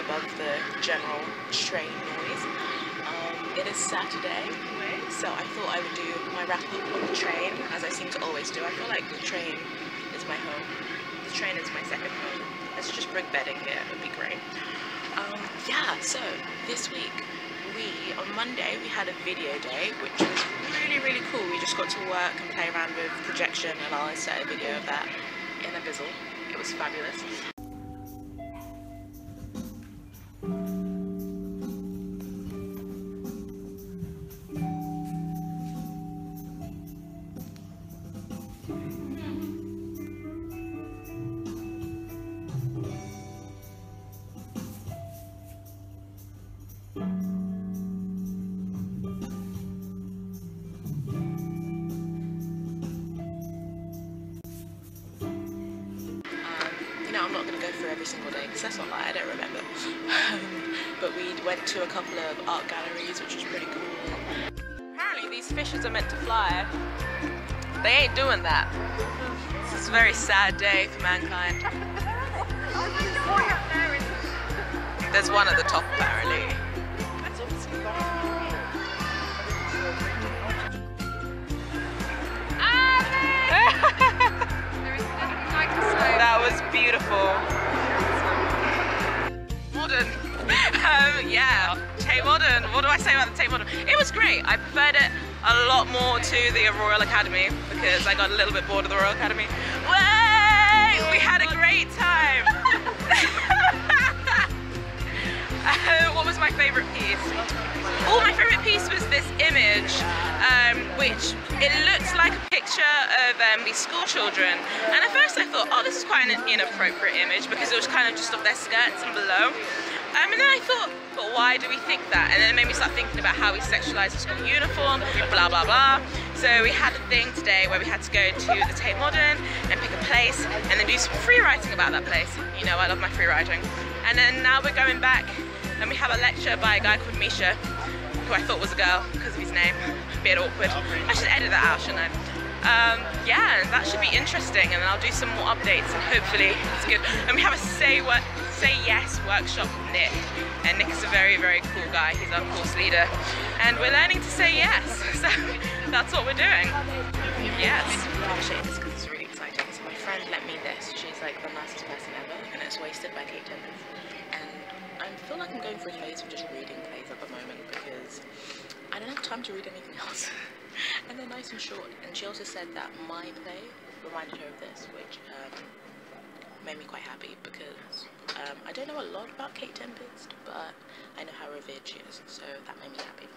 above the general train noise. Um, it is Saturday, so I thought I would do my wrap up on the train, as I seem to always do. I feel like the train is my home. The train is my second home. Let's just bring bedding here, it would be great. Um, yeah, so this week we, on Monday, we had a video day, which was really, really cool. We just got to work and play around with projection and I'll insert a video of that in a bizzle. It was fabulous. Every single day because that's not like I don't remember. But we went to a couple of art galleries, which was pretty cool. Apparently, these fishes are meant to fly. They ain't doing that. This is a very sad day for mankind. There's one at the top, apparently. Great. I preferred it a lot more to the Royal Academy because I got a little bit bored of the Royal Academy. Way! We had a great time. uh, what was my favourite piece? Oh, my favourite piece was this image, um, which it looks like a picture of um, these school children. And at first I thought, oh, this is quite an inappropriate image because it was kind of just of their skirts and below. Um, and then I thought, but why do we think that? And then it made me start thinking about how we sexualise the school uniform, blah, blah, blah. So we had a thing today where we had to go to the Tate Modern and pick a place and then do some free writing about that place. You know, I love my free writing. And then now we're going back and we have a lecture by a guy called Misha, who I thought was a girl because of his name. A bit awkward. I should edit that out, shouldn't I? Um, yeah, that should be interesting, and then I'll do some more updates, and hopefully it's good. And we have a say what say yes workshop with Nick, and Nick is a very very cool guy. He's our course leader, and we're learning to say yes. So that's what we're doing. Yes. Show you this because it's really exciting. So my friend lent me this. She's like the nicest person ever, and it's Wasted by Kate Tempest. And I feel like I'm going through a phase of just reading plays at the moment because I don't have time to read anything else. and they're nice and short. And she also said that my play reminded her of this, which um, made me quite happy because um, I don't know a lot about Kate Tempest, but I know how revered she is, so that made me happy.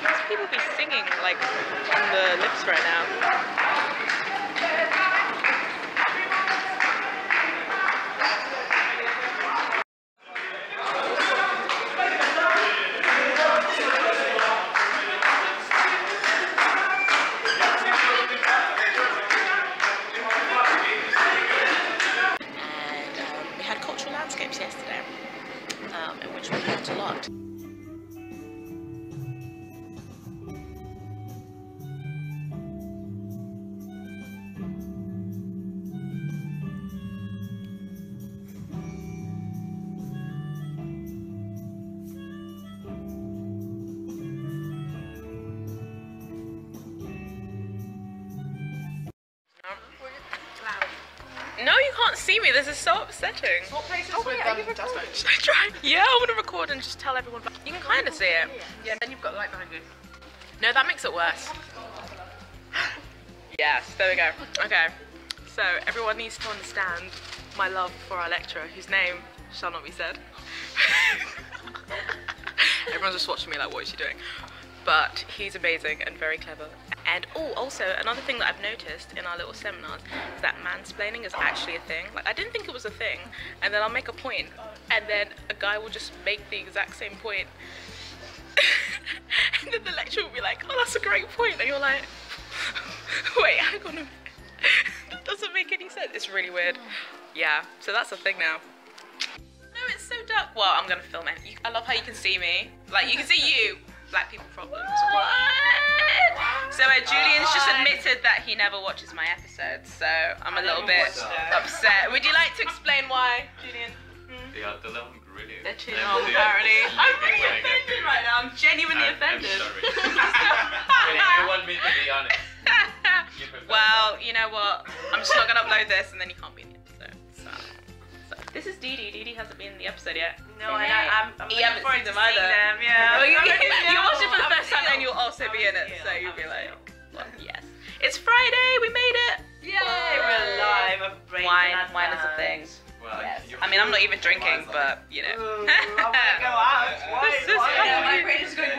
These people be singing like on the lips right now. No, you can't see me. This is so upsetting. What places Oh, with wait, are um, you recording? Should I try? Yeah, I want to record and just tell everyone. But you can kind of see it. Yeah, then you've got the light behind you. No, that makes it worse. yes, there we go. Okay, so everyone needs to understand my love for our lecturer, whose name shall not be said. Everyone's just watching me like, what is she doing? But he's amazing and very clever. And oh, also another thing that I've noticed in our little seminars is that mansplaining is actually a thing. Like I didn't think it was a thing, and then I'll make a point, and then a guy will just make the exact same point, and then the lecturer will be like, "Oh, that's a great point," and you're like, "Wait, hang on that doesn't make any sense." It's really weird. Yeah, so that's a thing now. No, it's so dark. Well, I'm gonna film it. I love how you can see me. Like you can see you. black people problems. What? So uh, Julian's just admitted that he never watches my episodes, so I'm a little bit upset. Would you like to explain why, Julian? They are they're not brilliant. They're too long, they- apparently. I'm really they- they- offended right now. I'm genuinely I'm- I'm offended. sorry. You want me to be honest? Well, you know what? I'm just not gonna upload this, and then you can't be in the episode. So, so. this is Dee Dee. Dee Dee hasn't been in the episode yet. No, I, I'm, I'm You looking haven't forward seen to them either. seeing them. Yeah. Well, you, I'm you watch it for the I'm first time, still- then you'll also I'm be in it. So you'll be I'm like, still. well, yes. It's Friday, we made it! Yay, Yay. we're alive. Wine, wine is a thing. Well, yes. I mean, I'm not even drinking, but you know. Ooh, oh my god, why? why? My brain is going.